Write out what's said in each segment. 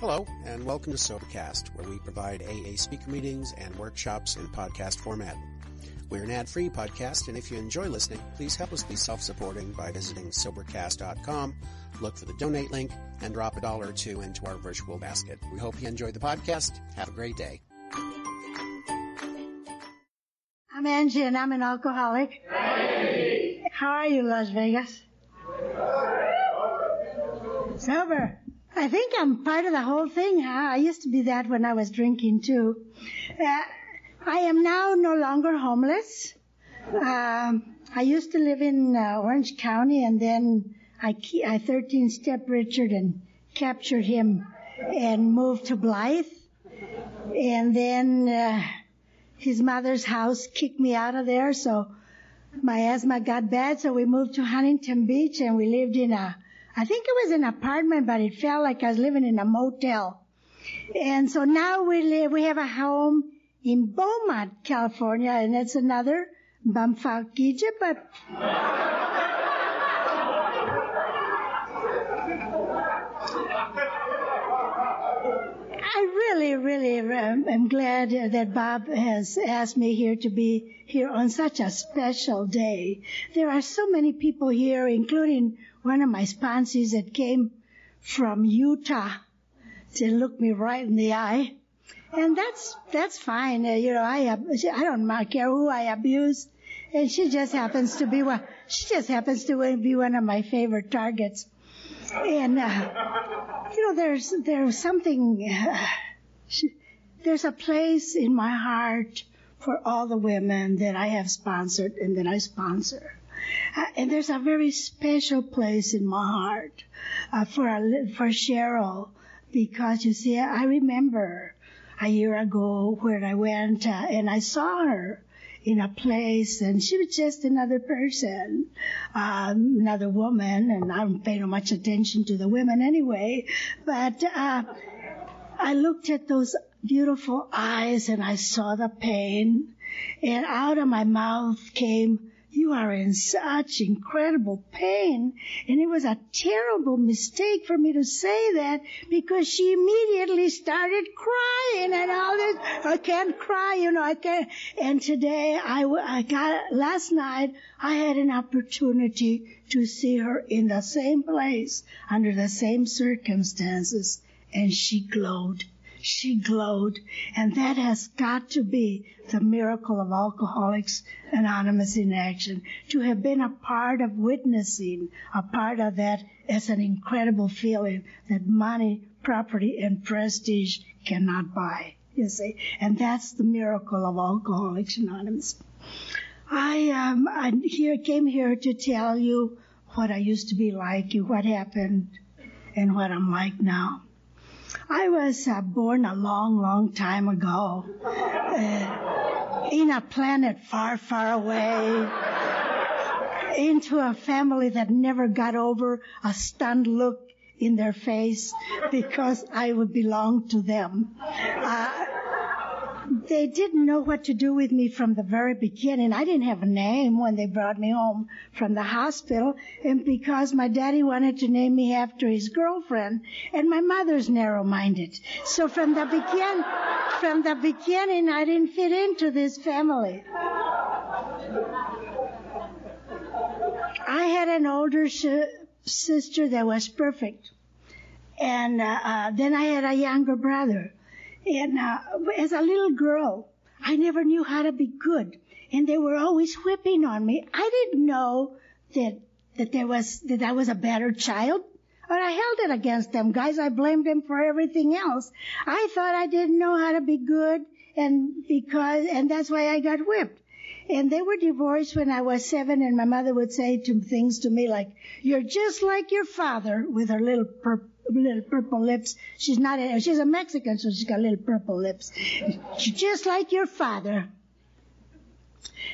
Hello, and welcome to Sobercast, where we provide AA speaker meetings and workshops in podcast format. We're an ad-free podcast, and if you enjoy listening, please help us be self-supporting by visiting Sobercast.com, look for the donate link, and drop a dollar or two into our virtual basket. We hope you enjoy the podcast. Have a great day. I'm Angie, and I'm an alcoholic. Hey. How are you, Las Vegas? Sober. I think I'm part of the whole thing, huh? I used to be that when I was drinking too. Uh, I am now no longer homeless. Um, I used to live in uh, Orange County and then I, I 13 step Richard and captured him and moved to Blythe. And then uh, his mother's house kicked me out of there, so my asthma got bad, so we moved to Huntington Beach and we lived in a I think it was an apartment, but it felt like I was living in a motel. And so now we live, we have a home in Beaumont, California, and it's another Egypt, but I really, really am glad that Bob has asked me here to be here on such a special day. There are so many people here, including one of my sponsors that came from Utah to look me right in the eye. And that's, that's fine. Uh, you know, I, I don't care who I abuse. And she just happens to be one, she just happens to be one of my favorite targets. And, uh, you know, there's, there's something, uh, there's a place in my heart for all the women that I have sponsored and that I sponsor. Uh, and there's a very special place in my heart uh, for for Cheryl because you see, I remember a year ago where I went uh, and I saw her in a place and she was just another person, um, another woman, and I don't pay no much attention to the women anyway, but uh, I looked at those beautiful eyes and I saw the pain and out of my mouth came you are in such incredible pain. And it was a terrible mistake for me to say that because she immediately started crying and all this. I can't cry, you know, I can't. And today I, I got, last night I had an opportunity to see her in the same place under the same circumstances and she glowed she glowed. And that has got to be the miracle of Alcoholics Anonymous in action. To have been a part of witnessing, a part of that is an incredible feeling that money, property, and prestige cannot buy. You see, and that's the miracle of Alcoholics Anonymous. I um, I here came here to tell you what I used to be like, what happened, and what I'm like now. I was uh, born a long, long time ago uh, in a planet far, far away into a family that never got over a stunned look in their face because I would belong to them. Uh, they didn't know what to do with me from the very beginning. I didn't have a name when they brought me home from the hospital, and because my daddy wanted to name me after his girlfriend, and my mother's narrow-minded. So from the begin, from the beginning, I didn't fit into this family. I had an older sh- sister that was perfect, and uh, uh, then I had a younger brother and uh, as a little girl, I never knew how to be good, and they were always whipping on me. I didn't know that that there was that I was a better child. But I held it against them guys. I blamed them for everything else. I thought I didn't know how to be good, and because and that's why I got whipped. And they were divorced when I was seven, and my mother would say to things to me like, "You're just like your father," with her little purple little purple lips. She's not, a, she's a Mexican, so she's got little purple lips. She's just like your father.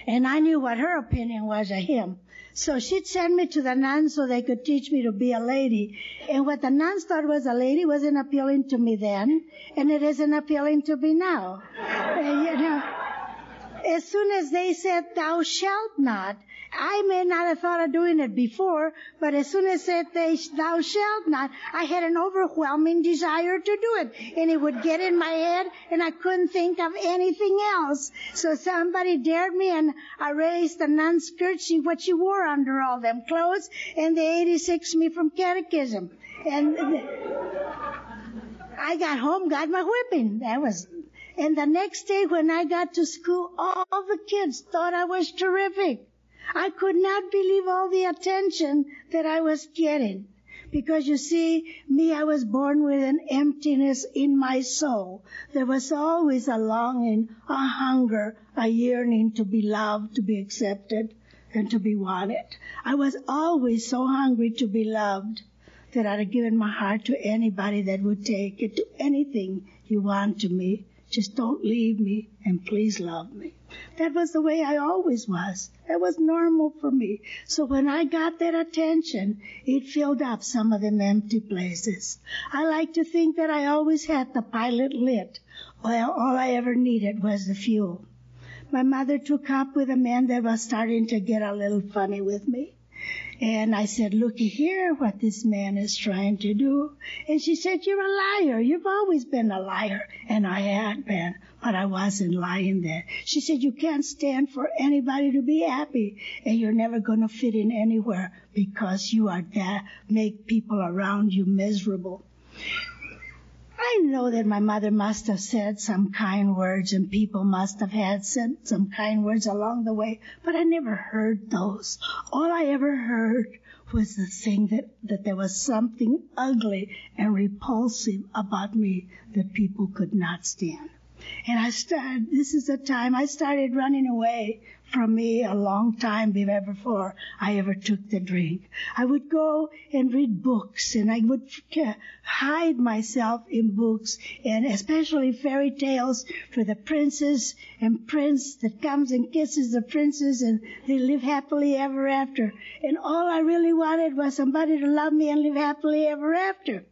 And I knew what her opinion was of him. So she'd send me to the nuns so they could teach me to be a lady. And what the nuns thought was a lady wasn't appealing to me then, and it isn't appealing to me now. And, you know, as soon as they said, thou shalt not, I may not have thought of doing it before, but as soon as it said, thou shalt not, I had an overwhelming desire to do it. And it would get in my head and I couldn't think of anything else. So somebody dared me and I raised the nun's see what she wore under all them clothes, and they 86 me from catechism. And I got home, got my whipping. That was and the next day when I got to school, all the kids thought I was terrific. I could not believe all the attention that I was getting. Because you see, me, I was born with an emptiness in my soul. There was always a longing, a hunger, a yearning to be loved, to be accepted, and to be wanted. I was always so hungry to be loved that I'd have given my heart to anybody that would take it, to anything he wanted me. Just don't leave me and please love me. That was the way I always was. That was normal for me. So when I got that attention, it filled up some of them empty places. I like to think that I always had the pilot lit. Well, all I ever needed was the fuel. My mother took up with a man that was starting to get a little funny with me. And I said, looky here, what this man is trying to do. And she said, you're a liar. You've always been a liar. And I had been, but I wasn't lying then. She said, you can't stand for anybody to be happy and you're never going to fit in anywhere because you are that, make people around you miserable. I know that my mother must have said some kind words and people must have had said some kind words along the way, but I never heard those. All I ever heard was the thing that, that there was something ugly and repulsive about me that people could not stand. And I started, this is the time I started running away from me a long time before I ever took the drink. I would go and read books and I would hide myself in books and especially fairy tales for the princess and prince that comes and kisses the princess and they live happily ever after. And all I really wanted was somebody to love me and live happily ever after.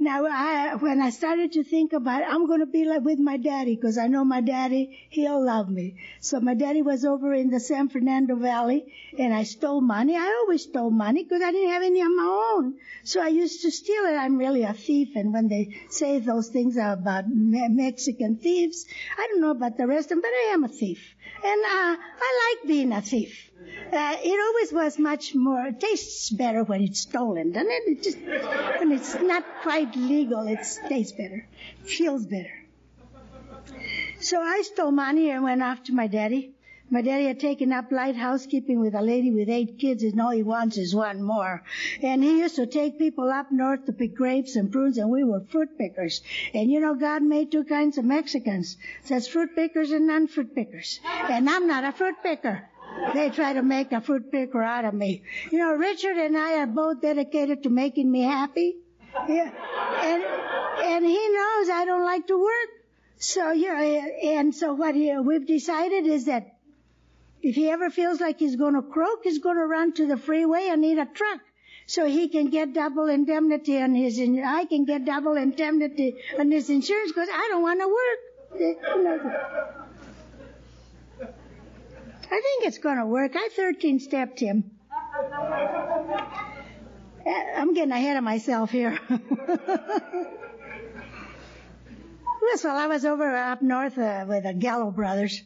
Now, I, when I started to think about it, I'm going to be like with my daddy because I know my daddy, he'll love me. So my daddy was over in the San Fernando Valley and I stole money. I always stole money because I didn't have any of my own. So I used to steal it. I'm really a thief. And when they say those things about Mexican thieves, I don't know about the rest of them, but I am a thief. And uh, I like being a thief. Uh, it always was much more, it tastes better when it's stolen, doesn't it? It just, when it's not quite legal, it tastes better, feels better. So I stole money and went off to my daddy. My daddy had taken up light housekeeping with a lady with eight kids, and all he wants is one more. And he used to take people up north to pick grapes and prunes, and we were fruit pickers. And you know, God made two kinds of Mexicans. Says fruit pickers and non-fruit pickers. And I'm not a fruit picker. They try to make a fruit picker out of me. You know, Richard and I are both dedicated to making me happy. Yeah. And, and he knows I don't like to work. So, you know, and so what we've decided is that if he ever feels like he's going to croak, he's going to run to the freeway and need a truck. So he can get double indemnity on his, I can get double indemnity on his insurance because I don't want to work. I think it's going to work. I 13 stepped him. I'm getting ahead of myself here. well, I was over up north uh, with the Gallo brothers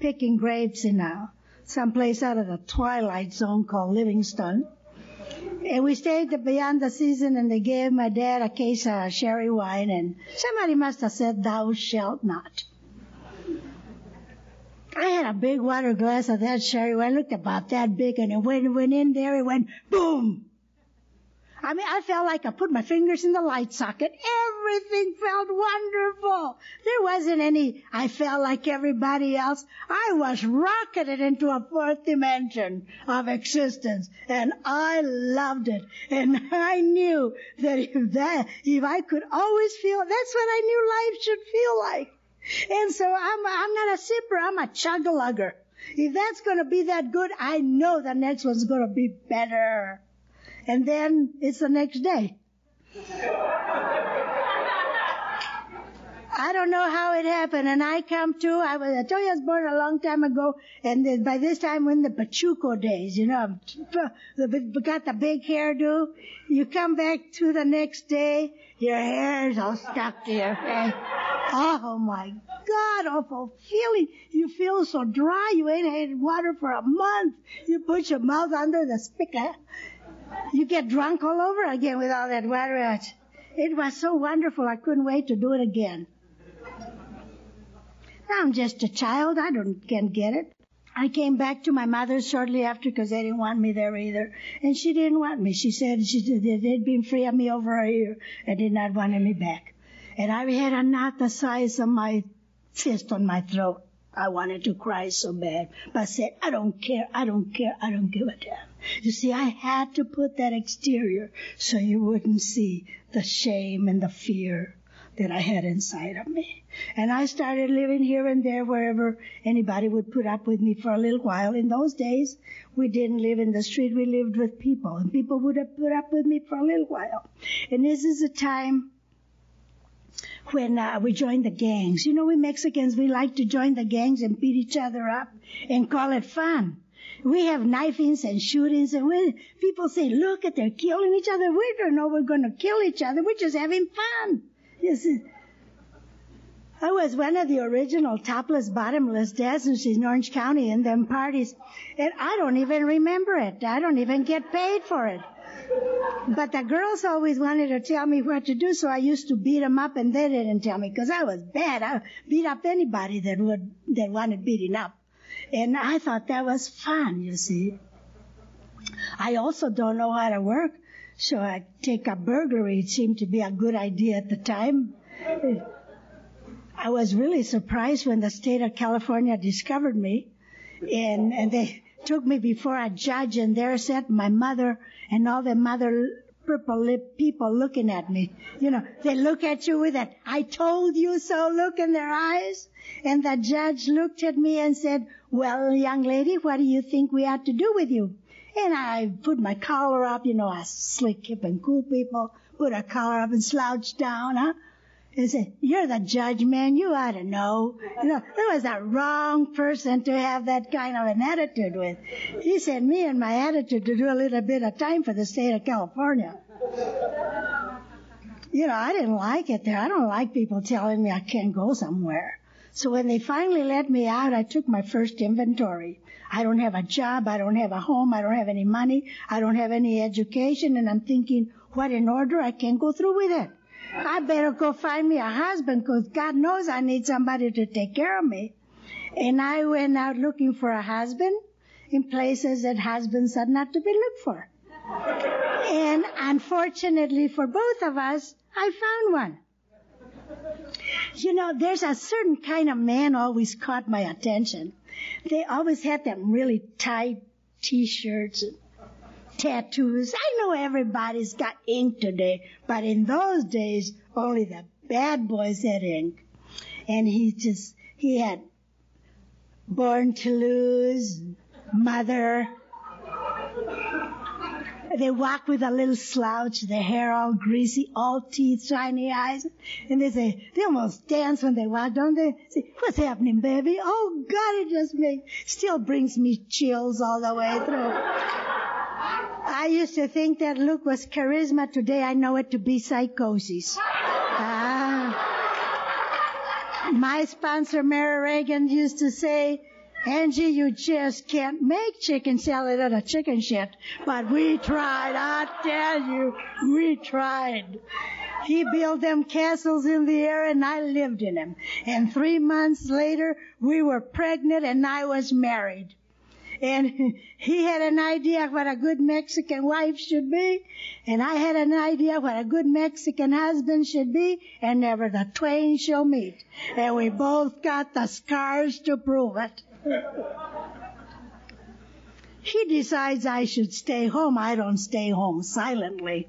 picking grapes in uh, some place out of the twilight zone called Livingston. And we stayed beyond the season and they gave my dad a case of sherry wine and somebody must have said, thou shalt not. I had a big water glass of that sherry wine, looked about that big, and it went in there, it went boom. I mean, I felt like I put my fingers in the light socket. Everything felt wonderful. There wasn't any, I felt like everybody else. I was rocketed into a fourth dimension of existence, and I loved it. And I knew that if that, if I could always feel, that's what I knew life should feel like. And so I'm, I'm not a sipper, I'm a chug-a-lugger. If that's going to be that good, I know the next one's going to be better. And then it's the next day. I don't know how it happened, and I come to. I was told you I was born a long time ago, and then by this time we're in the Pachuco days, you know, the, got the big hairdo. You come back to the next day, your hair is all stuck to your head. Oh my God, awful feeling. You feel so dry. You ain't had water for a month. You put your mouth under the spigot. You get drunk all over again with all that water. It was so wonderful. I couldn't wait to do it again. I'm just a child. I don't can't get it. I came back to my mother shortly after because they didn't want me there either. And she didn't want me. She said she they'd been free of me over a year and did not want me back. And I had a knot the size of my fist on my throat. I wanted to cry so bad, but I said, I don't care, I don't care, I don't give a damn. You see, I had to put that exterior so you wouldn't see the shame and the fear that I had inside of me. And I started living here and there wherever anybody would put up with me for a little while. In those days, we didn't live in the street, we lived with people, and people would have put up with me for a little while. And this is a time when uh, we joined the gangs. You know, we Mexicans, we like to join the gangs and beat each other up and call it fun. We have knifings and shootings, and we, people say, look at they're killing each other. We don't know we're going to kill each other. We're just having fun. Yes. I was one of the original topless, bottomless dancers in Orange County in them parties, and I don't even remember it. I don't even get paid for it. But the girls always wanted to tell me what to do, so I used to beat them up, and they didn't tell me because I was bad. I beat up anybody that would that wanted beating up, and I thought that was fun. You see, I also don't know how to work, so I take up burglary. It seemed to be a good idea at the time. I was really surprised when the state of California discovered me, and and they took me before a judge, and there sat my mother and all the mother purple lip people looking at me. You know, they look at you with that I told you so look in their eyes. And the judge looked at me and said, well, young lady, what do you think we ought to do with you? And I put my collar up, you know, I slick, hip, and cool people, put a collar up and slouch down, huh? and said, you're the judge, man. You ought to know. You know, that was a wrong person to have that kind of an attitude with. He said me and my attitude to do a little bit of time for the state of California. You know, I didn't like it there. I don't like people telling me I can't go somewhere. So when they finally let me out, I took my first inventory. I don't have a job. I don't have a home. I don't have any money. I don't have any education. And I'm thinking, what in order? I can't go through with it. I better go find me a husband because God knows I need somebody to take care of me. And I went out looking for a husband in places that husbands are not to be looked for. And unfortunately for both of us, I found one. You know, there's a certain kind of man always caught my attention. They always had them really tight t-shirts and tattoos. I know everybody's got ink today, but in those days, only the bad boys had ink. And he just, he had Born to Lose, Mother. They walk with a little slouch, their hair all greasy, all teeth, shiny eyes. And they say, they almost dance when they walk, don't they? Say, what's happening, baby? Oh God, it just makes, still brings me chills all the way through. I used to think that look was charisma. Today I know it to be psychosis. Ah. My sponsor, Mary Reagan, used to say, Angie, you just can't make chicken salad out of chicken shit. But we tried, I tell you, we tried. He built them castles in the air and I lived in them. And three months later, we were pregnant and I was married. And he had an idea what a good Mexican wife should be, and I had an idea what a good Mexican husband should be, and never the twain shall meet. And we both got the scars to prove it. He decides I should stay home. I don't stay home silently.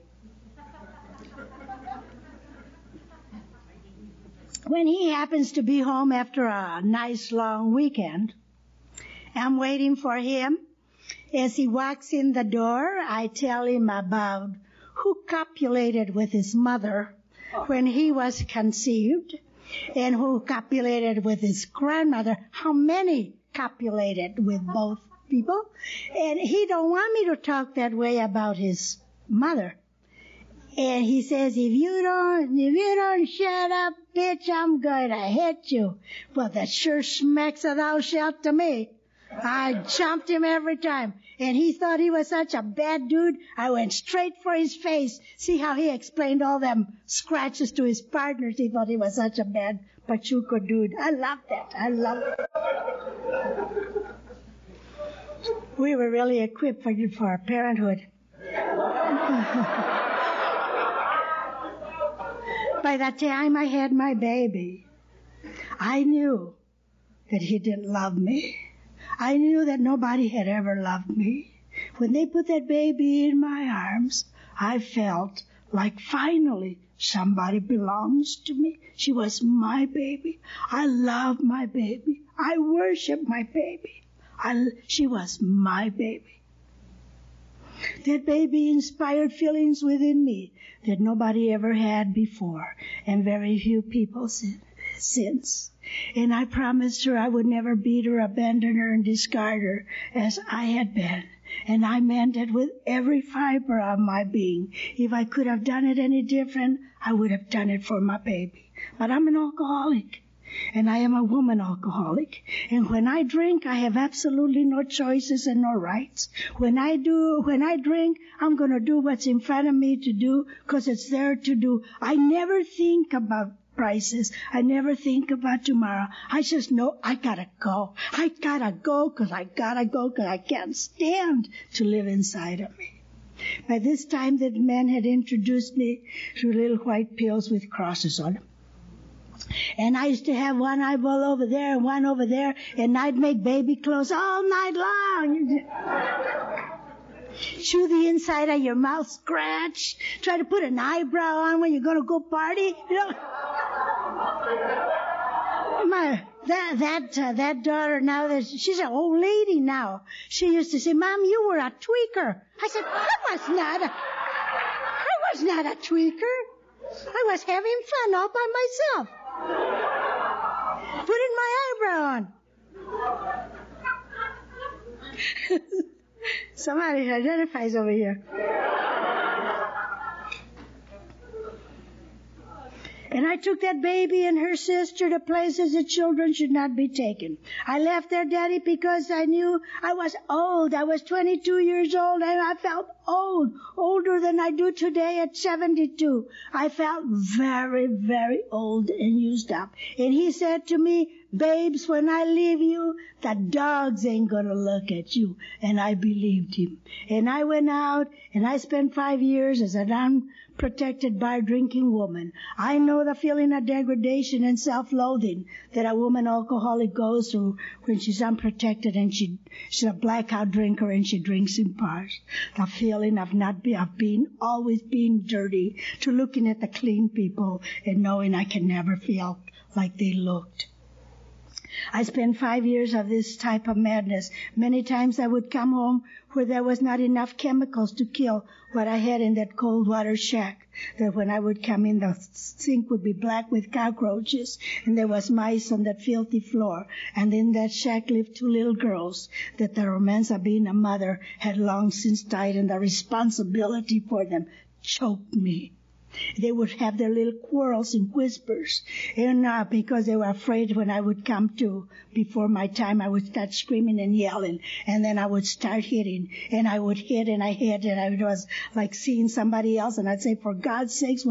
When he happens to be home after a nice long weekend, I'm waiting for him. As he walks in the door, I tell him about who copulated with his mother when he was conceived and who copulated with his grandmother. How many copulated with both people? And he don't want me to talk that way about his mother. And he says, if you don't, if you don't shut up, bitch, I'm going to hit you. Well, that sure smacks a thou shalt to me. I jumped him every time. And he thought he was such a bad dude. I went straight for his face. See how he explained all them scratches to his partners. He thought he was such a bad Pachuco dude. I love that. I love it. We were really equipped for, for parenthood. By the time I had my baby, I knew that he didn't love me. I knew that nobody had ever loved me. When they put that baby in my arms, I felt like finally somebody belongs to me. She was my baby. I love my baby. I worship my baby. I, she was my baby. That baby inspired feelings within me that nobody ever had before and very few people since. And I promised her I would never beat her, abandon her, and discard her as I had been. And I meant it with every fiber of my being. If I could have done it any different, I would have done it for my baby. But I'm an alcoholic. And I am a woman alcoholic. And when I drink, I have absolutely no choices and no rights. When I do, when I drink, I'm gonna do what's in front of me to do, cause it's there to do. I never think about prices. I never think about tomorrow. I just know I gotta go. I gotta go because I gotta go because I can't stand to live inside of me. By this time, that man had introduced me to little white pills with crosses on them. And I used to have one eyeball over there and one over there, and I'd make baby clothes all night long. Chew the inside of your mouth, scratch. Try to put an eyebrow on when you're gonna go party. You know. My that that uh, that daughter now that she's an old lady now. She used to say, "Mom, you were a tweaker." I said, "I was not. A, I was not a tweaker. I was having fun all by myself, putting my eyebrow on." Somebody identifies over here. And I took that baby and her sister to places the children should not be taken. I left their daddy because I knew I was old. I was 22 years old and I felt old, older than I do today at 72. I felt very, very old and used up. And he said to me, babes, when I leave you, the dogs ain't gonna look at you. And I believed him. And I went out and I spent five years as an by a drinking woman. I know the feeling of degradation and self-loathing that a woman alcoholic goes through when she's unprotected and she, she's a blackout drinker and she drinks in bars. The feeling of not be, of being, always being dirty, to looking at the clean people and knowing I can never feel like they looked. I spent five years of this type of madness. Many times I would come home where there was not enough chemicals to kill what I had in that cold water shack. That when I would come in, the sink would be black with cockroaches, and there was mice on that filthy floor. And in that shack lived two little girls. That the romance of being a mother had long since died, and the responsibility for them choked me. They would have their little quarrels in whispers, and uh, because they were afraid when I would come to before my time, I would start screaming and yelling, and then I would start hitting, and I would hit and I hit, and I was like seeing somebody else, and I'd say, "For God's sakes,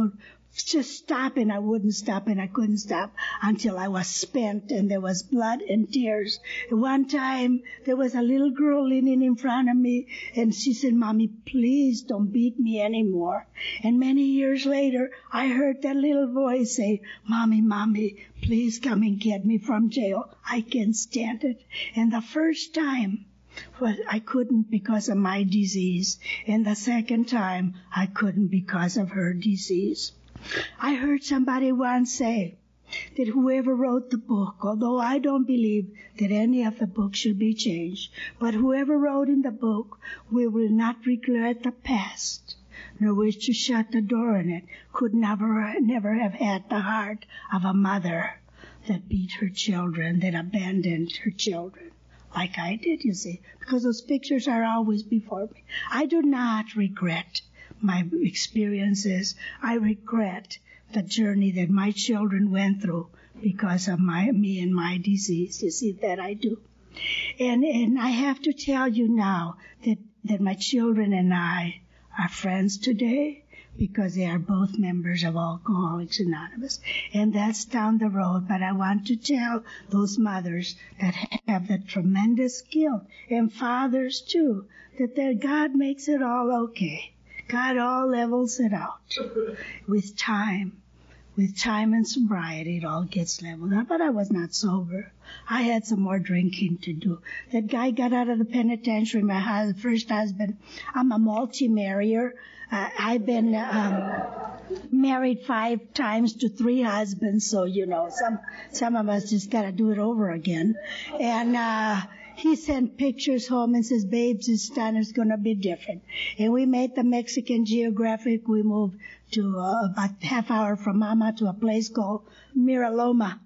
just stop and I wouldn't stop and I couldn't stop until I was spent and there was blood and tears. One time there was a little girl leaning in front of me and she said, Mommy, please don't beat me anymore. And many years later I heard that little voice say, Mommy, Mommy, please come and get me from jail. I can't stand it. And the first time well, I couldn't because of my disease. And the second time, I couldn't because of her disease. I heard somebody once say that whoever wrote the book, although I don't believe that any of the book should be changed, but whoever wrote in the book, we will not regret the past, nor wish to shut the door on it, could never, never have had the heart of a mother that beat her children, that abandoned her children, like I did, you see, because those pictures are always before me. I do not regret my experiences. I regret the journey that my children went through because of my me and my disease. You see that I do. And and I have to tell you now that that my children and I are friends today because they are both members of Alcoholics Anonymous. And that's down the road, but I want to tell those mothers that have the tremendous guilt and fathers too that their God makes it all okay. God all levels it out with time. With time and sobriety, it all gets leveled out. But I was not sober. I had some more drinking to do. That guy got out of the penitentiary, my first husband. I'm a multi-marrier. Uh, I've been um, married five times to three husbands, so you know, some some of us just got to do it over again. And uh, he sent pictures home and says, babes, this time is going to be different. And we made the Mexican geographic. We moved to uh, about half hour from Mama to a place called Mira Loma.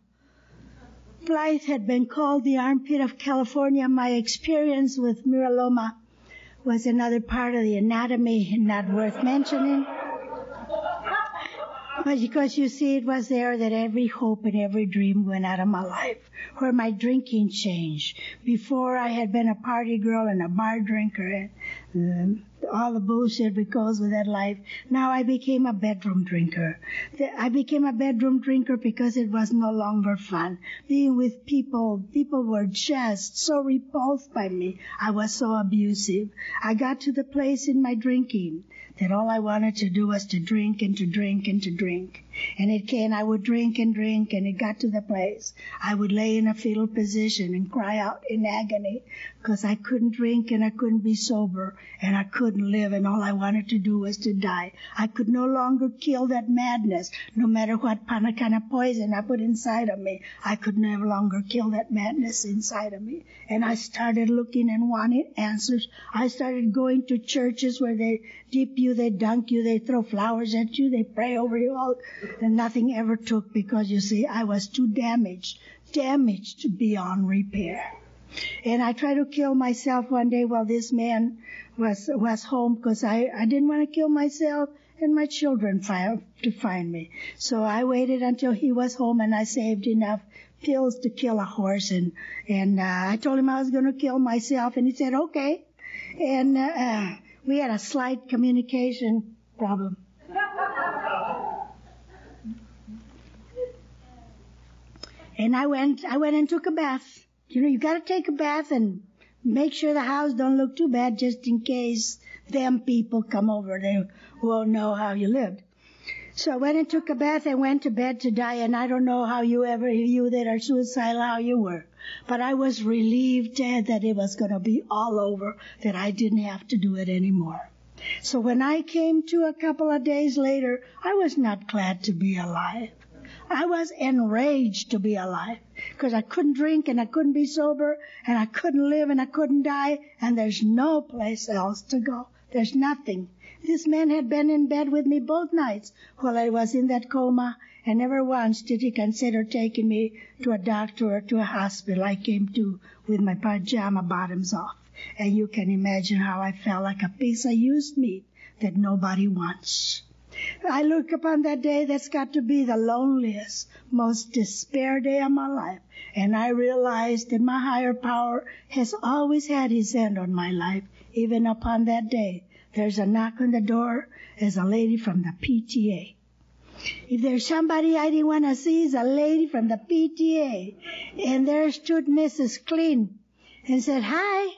Blythe had been called the armpit of California. My experience with Mira Loma was another part of the anatomy not worth mentioning. But because you see, it was there that every hope and every dream went out of my life, where my drinking changed. Before I had been a party girl and a bar drinker and um, all the bullshit that goes with that life. Now I became a bedroom drinker. I became a bedroom drinker because it was no longer fun. Being with people, people were just so repulsed by me. I was so abusive. I got to the place in my drinking that all I wanted to do was to drink and to drink and to drink. And it came, I would drink and drink, and it got to the place. I would lay in a fetal position and cry out in agony because I couldn't drink and I couldn't be sober and I couldn't live and all I wanted to do was to die. I could no longer kill that madness, no matter what kind of poison I put inside of me. I could no longer kill that madness inside of me. And I started looking and wanting answers. I started going to churches where they dip you, they dunk you, they throw flowers at you, they pray over you all, and nothing ever took because you see, I was too damaged, damaged beyond repair. And I tried to kill myself one day while this man was was home because I, I didn't want to kill myself and my children fi- to find me. So I waited until he was home and I saved enough pills to kill a horse and and uh, I told him I was going to kill myself and he said okay. And uh, uh, we had a slight communication problem. and I went I went and took a bath you know, you gotta take a bath and make sure the house don't look too bad just in case them people come over. They won't know how you lived. So I went and took a bath and went to bed to die and I don't know how you ever, you that are suicidal, how you were. But I was relieved that it was gonna be all over, that I didn't have to do it anymore. So when I came to a couple of days later, I was not glad to be alive. I was enraged to be alive because I couldn't drink and I couldn't be sober and I couldn't live and I couldn't die and there's no place else to go. There's nothing. This man had been in bed with me both nights while I was in that coma and never once did he consider taking me to a doctor or to a hospital. I came to with my pajama bottoms off. And you can imagine how I felt like a piece of used meat that nobody wants. I look upon that day that's got to be the loneliest, most despair day of my life, and I realize that my higher power has always had his hand on my life, even upon that day. There's a knock on the door as a lady from the PTA. If there's somebody I didn't want to see, it's a lady from the PTA. And there stood Mrs. Clean and said, Hi,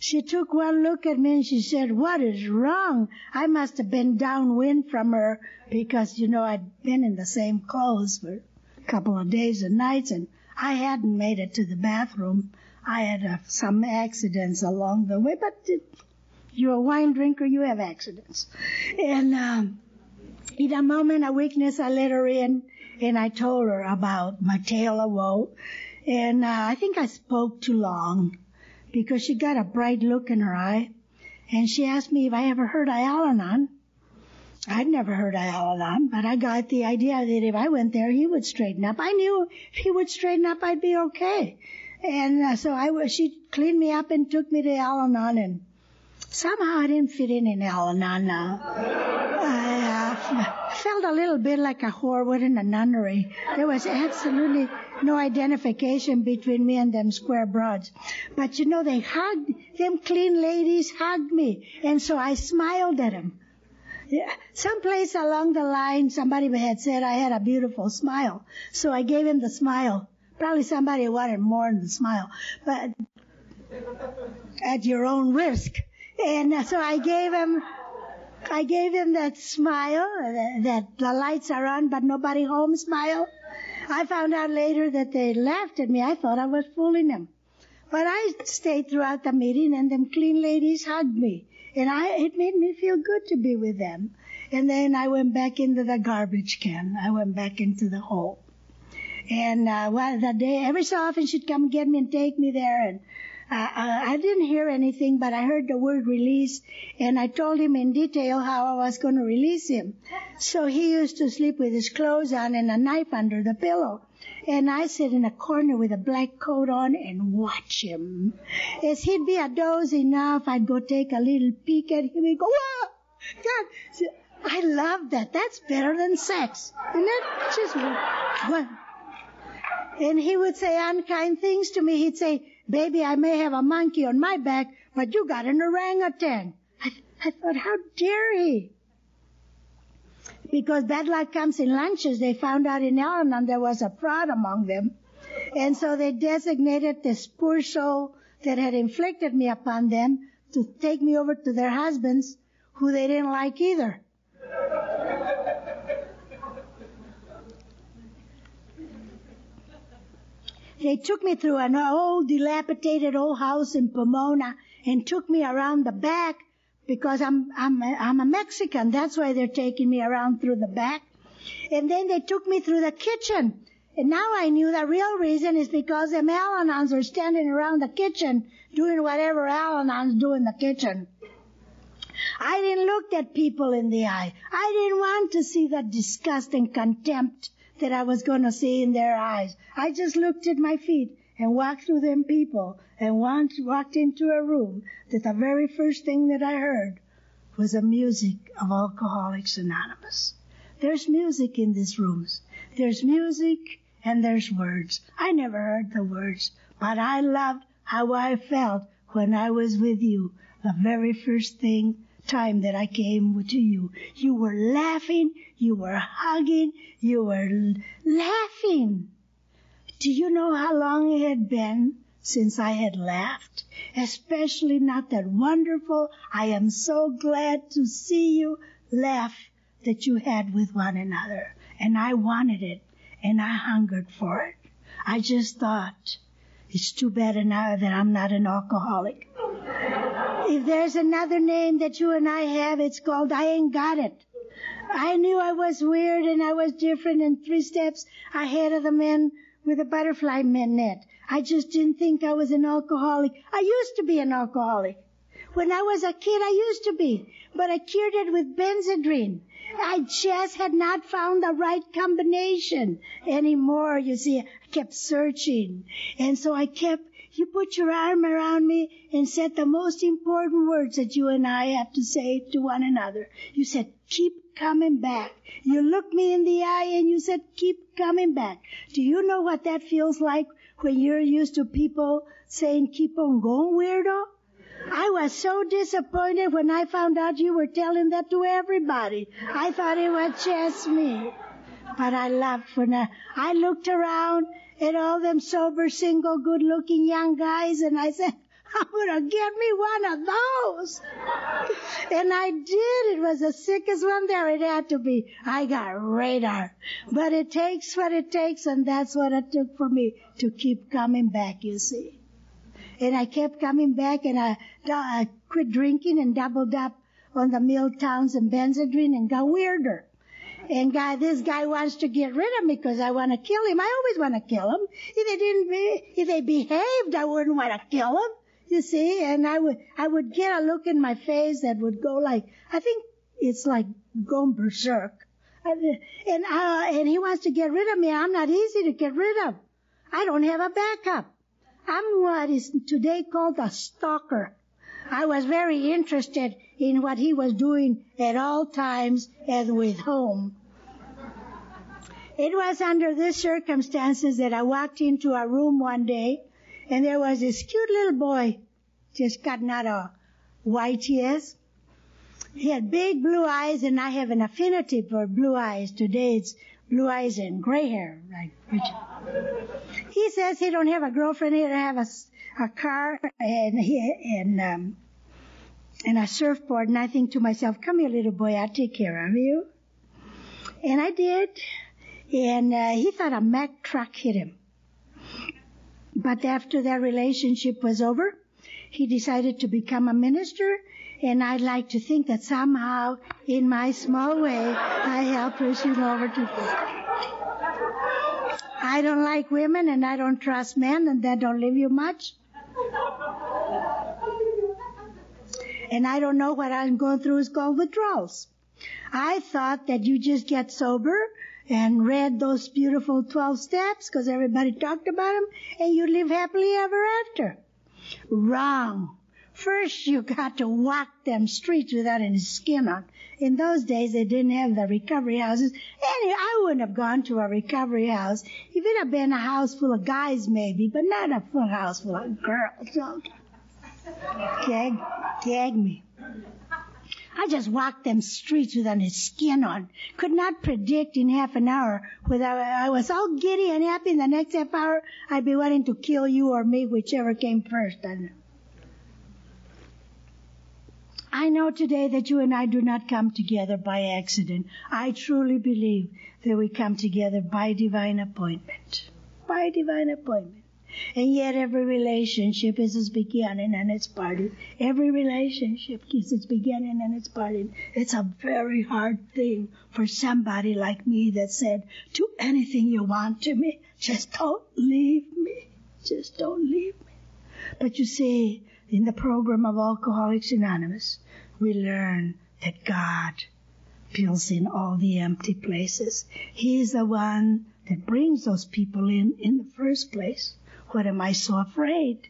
she took one look at me and she said, what is wrong? I must have been downwind from her because, you know, I'd been in the same clothes for a couple of days and nights and I hadn't made it to the bathroom. I had uh, some accidents along the way, but you're a wine drinker, you have accidents. And um, in a moment of weakness, I let her in and I told her about my tale of woe. And uh, I think I spoke too long because she got a bright look in her eye. And she asked me if I ever heard of Al Anon. I'd never heard of Al-Anon, but I got the idea that if I went there, he would straighten up. I knew if he would straighten up, I'd be okay. And uh, so I was, she cleaned me up and took me to Al-Anon, and somehow I didn't fit in in Al-Anon now. I uh, felt a little bit like a whore within a nunnery. There was absolutely no identification between me and them square broads. But you know, they hugged, them clean ladies hugged me, and so I smiled at them. Someplace along the line, somebody had said I had a beautiful smile. So I gave him the smile. Probably somebody wanted more than the smile, but at your own risk. And so I gave him, I gave him that smile, uh, that the lights are on but nobody home smile. I found out later that they laughed at me. I thought I was fooling them. But I stayed throughout the meeting and them clean ladies hugged me. And I, it made me feel good to be with them. And then I went back into the garbage can. I went back into the hole. And, uh, well, that day, every so often she'd come get me and take me there. And, uh, uh, I didn't hear anything, but I heard the word release, and I told him in detail how I was going to release him. So he used to sleep with his clothes on and a knife under the pillow. And I sit in a corner with a black coat on and watch him. As he'd be a doze enough, I'd go take a little peek at him and go, whoa! God, I love that. That's better than sex. And that just, well, and he would say unkind things to me. He'd say, baby, I may have a monkey on my back, but you got an orangutan. I, I thought, how dare he? because bad luck comes in lunches. They found out in Al-Anon there was a fraud among them. And so they designated this poor soul that had inflicted me upon them to take me over to their husbands who they didn't like either. They took me through an old dilapidated old house in Pomona and took me around the back because I'm, I'm, a, I'm a Mexican. That's why they're taking me around through the back. And then they took me through the kitchen. And now I knew the real reason is because them Al-Anons are standing around the kitchen doing whatever Al-Anons do in the kitchen. I didn't look at people in the eye. I didn't want to see the disgust and contempt that I was going to see in their eyes. I just looked at my feet and walked through them people and once walked into a room that the very first thing that I heard was the music of Alcoholics Anonymous. There's music in these rooms. There's music and there's words. I never heard the words, but I loved how I felt when I was with you the very first thing time that I came to you. You were laughing, you were hugging, you were laughing. Do you know how long it had been since I had laughed? Especially not that wonderful, I am so glad to see you laugh that you had with one another. And I wanted it, and I hungered for it. I just thought, it's too bad now that I'm not an alcoholic. If there's another name that you and I have, it's called I Ain't Got It. I knew I was weird and I was different and three steps ahead of the men with a butterfly net. I just didn't think I was an alcoholic. I used to be an alcoholic. When I was a kid, I used to be, but I cured it with Benzedrine. I just had not found the right combination anymore. You see, I kept searching. And so I kept, you put your arm around me and said the most important words that you and I have to say to one another. You said, keep coming back. You looked me in the eye and you said, keep coming back. Do you know what that feels like when you're used to people saying, keep on going, weirdo? I was so disappointed when I found out you were telling that to everybody. I thought it was just me. But I laughed when I, I looked around at all them sober, single, good looking young guys and I said, I'm gonna get me one of those. And I did. It was the sickest one there. It had to be. I got radar. But it takes what it takes and that's what it took for me to keep coming back, you see. And I kept coming back and I, I quit drinking and doubled up on the Miltowns and Benzedrine and got weirder. And guy, this guy wants to get rid of me because I want to kill him. I always want to kill him. If they didn't, be, if they behaved, I wouldn't want to kill him. You see, and I would, I would get a look in my face that would go like, I think it's like going berserk. And, uh, and he wants to get rid of me. I'm not easy to get rid of. I don't have a backup. I'm what is today called a stalker. I was very interested in what he was doing at all times and with whom. It was under these circumstances that I walked into a room one day and there was this cute little boy just gotten out of YTS. He had big blue eyes and I have an affinity for blue eyes. Today it's blue eyes and gray hair, like Richard. He says he don't have a girlfriend, he don't have a, a car and he, and, um, and a surfboard. And I think to myself, come here little boy, I'll take care of you. And I did. And uh, he thought a Mack truck hit him. But after that relationship was over, he decided to become a minister and I'd like to think that somehow, in my small way, I helped push him over to I don't like women and I don't trust men and that don't leave you much. And I don't know what I'm going through is called withdrawals. I thought that you just get sober and read those beautiful 12 steps because everybody talked about them and you live happily ever after. Wrong. First, you got to walk them streets without any skin on. In those days, they didn't have the recovery houses. Anyway, I wouldn't have gone to a recovery house if it had been a house full of guys, maybe, but not a full house full of girls. Gag, gag me. I just walked them streets with any skin on. Could not predict in half an hour whether I was all giddy and happy in the next half hour I'd be wanting to kill you or me, whichever came first. I know today that you and I do not come together by accident. I truly believe that we come together by divine appointment. By divine appointment. And yet every relationship is its beginning and its parting. Every relationship is its beginning and its parting. It's a very hard thing for somebody like me that said, do anything you want to me. Just don't leave me. Just don't leave me. But you see, in the program of Alcoholics Anonymous, we learn that God fills in all the empty places. He is the one that brings those people in in the first place. What am I so afraid?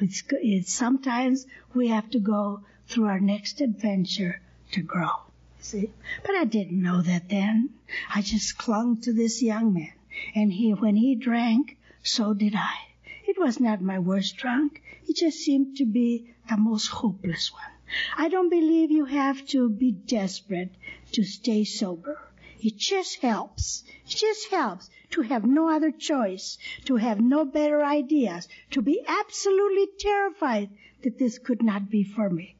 It's, it's, sometimes we have to go through our next adventure to grow. See? But I didn't know that then. I just clung to this young man. And he, when he drank, so did I. It was not my worst drunk. It just seemed to be the most hopeless one. I don't believe you have to be desperate to stay sober. It just helps. It just helps to have no other choice, to have no better ideas, to be absolutely terrified that this could not be for me.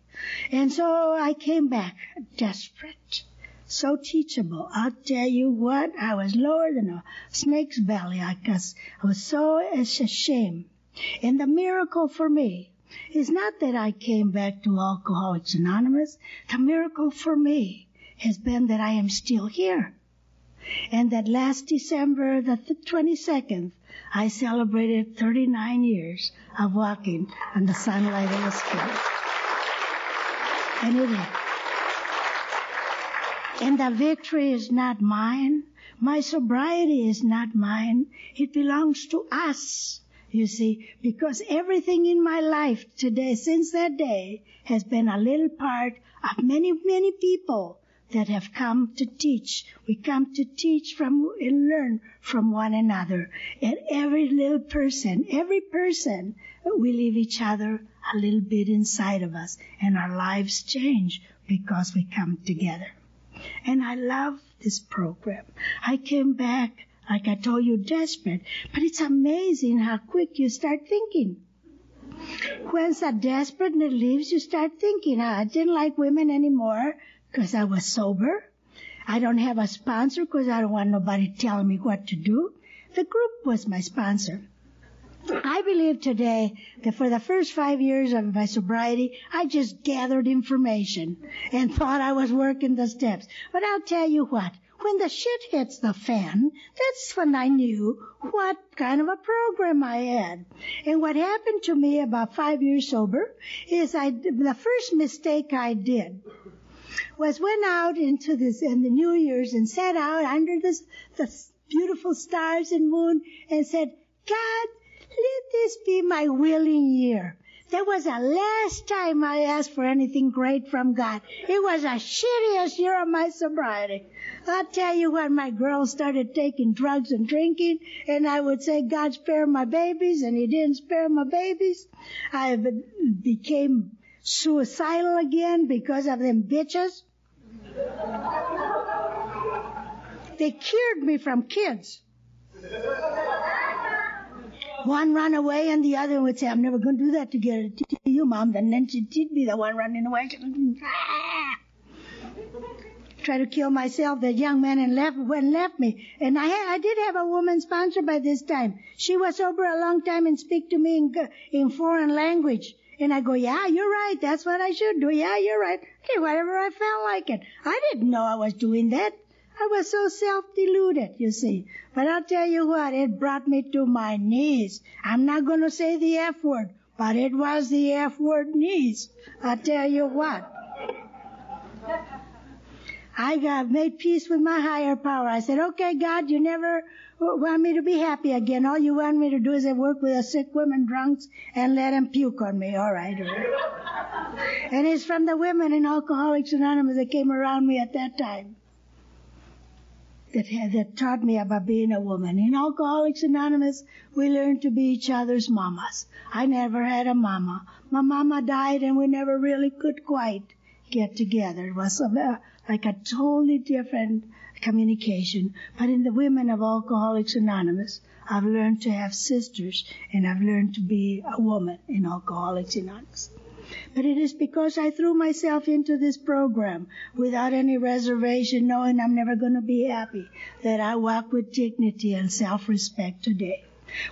And so I came back desperate, so teachable. I'll tell you what, I was lower than a snake's belly. I was so ashamed. And the miracle for me is not that I came back to Alcoholics Anonymous. The miracle for me has been that I am still here. And that last December the 22nd, I celebrated 39 years of walking on the sunlight of the Spirit. And it is. And the victory is not mine. My sobriety is not mine. It belongs to us. You see, because everything in my life today, since that day, has been a little part of many, many people that have come to teach. We come to teach from and learn from one another. And every little person, every person, we leave each other a little bit inside of us and our lives change because we come together. And I love this program. I came back like I told you, desperate. But it's amazing how quick you start thinking. Once that desperateness leaves, you start thinking, oh, I didn't like women anymore because I was sober. I don't have a sponsor because I don't want nobody telling me what to do. The group was my sponsor. I believe today that for the first five years of my sobriety, I just gathered information and thought I was working the steps. But I'll tell you what, when the shit hits the fan, that's when I knew what kind of a program I had. And what happened to me about five years sober is I, the first mistake I did was went out into this in the New Year's and sat out under this the beautiful stars and moon and said, God, let this be my willing year. That was the last time I asked for anything great from God. It was the shittiest year of my sobriety. I'll tell you when my girls started taking drugs and drinking, and I would say, God spare my babies, and He didn't spare my babies. I became suicidal again because of them bitches. They cured me from kids. One run away and the other would say, I'm never going to do that to get to you, Mom. And then she'd be the one running away. Try to kill myself. That young man and left, went left me. And I, I did have a woman sponsor by this time. She was sober a long time and speak to me in, in foreign language. And I go, yeah, you're right. That's what I should do. Yeah, you're right. Okay, whatever I felt like it. I didn't know I was doing that. I was so self-deluded, you see. But I'll tell you what, it brought me to my knees. I'm not going to say the F word, but it was the F word knees. I'll tell you what. I got made peace with my higher power. I said, okay, God, you never want me to be happy again. All you want me to do is work with a sick women drunks and let them puke on me. All right, all right. and it's from the women in Alcoholics Anonymous that came around me at that time that, that taught me about being a woman. In Alcoholics Anonymous, we learned to be each other's mamas. I never had a mama. My mama died and we never really could quite get together. It was a, like a totally different communication. But in the women of Alcoholics Anonymous, I've learned to have sisters and I've learned to be a woman in Alcoholics Anonymous. But it is because I threw myself into this program without any reservation, knowing I'm never going to be happy, that I walk with dignity and self-respect today.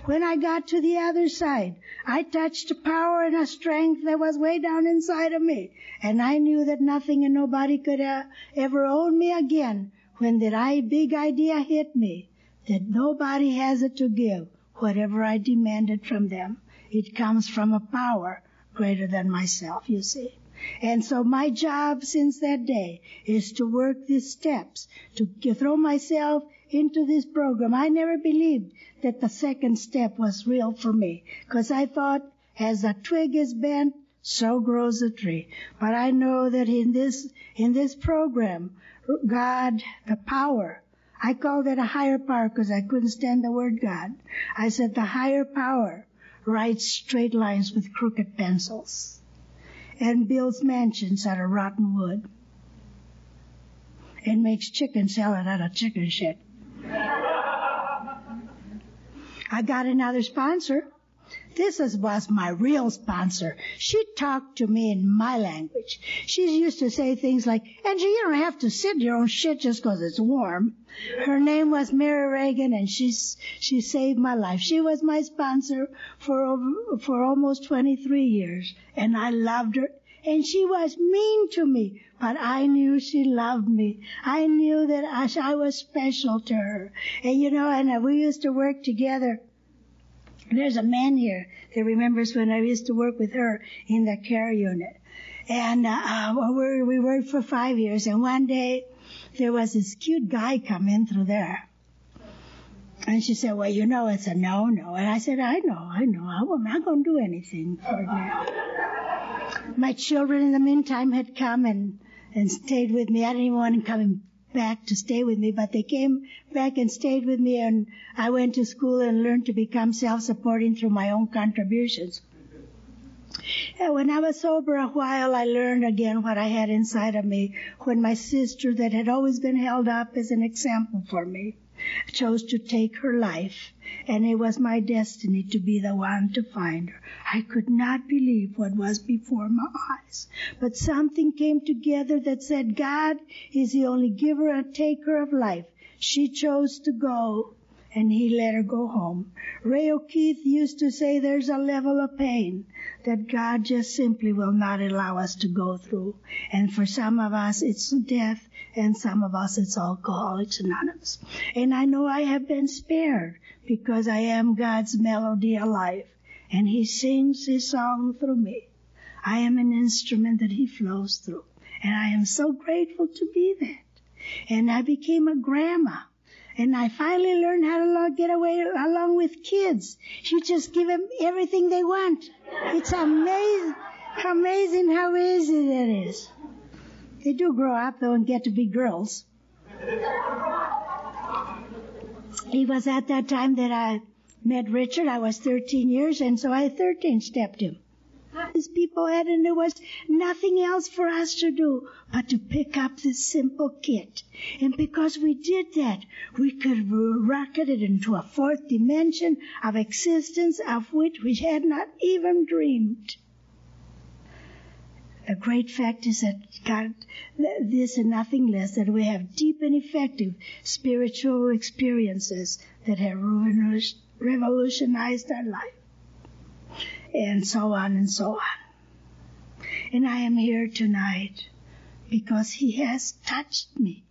When I got to the other side, I touched a power and a strength that was way down inside of me. And I knew that nothing and nobody could uh, ever own me again when that I, big idea hit me. That nobody has it to give whatever I demanded from them. It comes from a power greater than myself, you see. And so my job since that day is to work these steps, to throw myself into this program. I never believed that the second step was real for me, because I thought as a twig is bent, so grows a tree. But I know that in this, in this program, God, the power, I called it a higher power because I couldn't stand the word God. I said the higher power writes straight lines with crooked pencils, and builds mansions out of rotten wood, and makes chicken salad out of chicken shit. I got another sponsor. This was my real sponsor. She talked to me in my language. She used to say things like, Angie, you don't have to sit your own shit just 'cause it's warm. Her name was Mary Reagan and she's, she saved my life. She was my sponsor for over, for almost 23 years and I loved her and she was mean to me, but I knew she loved me. I knew that I, was special to her. And you know, and we used to work together there's a man here that remembers when I used to work with her in the care unit. And uh, we, we worked for five years, and one day there was this cute guy come in through there. And she said, well, you know, it's a no-no. And I said, I know, I know. I'm not going to do anything for now. My children in the meantime had come and, and stayed with me. I didn't even want them coming back to stay with me, but they came back and stayed with me and I went to school and learned to become self-supporting through my own contributions. And when I was sober a while, I learned again what I had inside of me when my sister that had always been held up as an example for me chose to take her life, and it was my destiny to be the one to find her. I could not believe what was before my eyes, but something came together that said God is the only giver and taker of life. She chose to go and he let her go home. Ray O'Keefe used to say there's a level of pain that God just simply will not allow us to go through. And for some of us, it's death, and some of us, it's Alcoholics Anonymous. And I know I have been spared because I am God's melody alive, and He sings His song through me. I am an instrument that He flows through. And I am so grateful to be that. And I became a grandma. And I finally learned how to get away along with kids. You just give them everything they want. It's amazing, amazing how easy that is. They do grow up though and get to be girls. It was at that time that I met Richard. I was 13 years and so I 13 stepped him. These people had and there was nothing else for us to do but to pick up this simple kit. And because we did that, we could rocket it into a fourth dimension of existence of which we had not even dreamed. A great fact is that God, this and nothing less, that we have deep and effective spiritual experiences that have revolutionized our life and so on and so on. And I am here tonight because He has touched me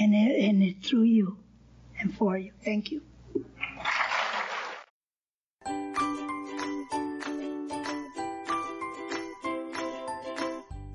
and and through you and for you. Thank you.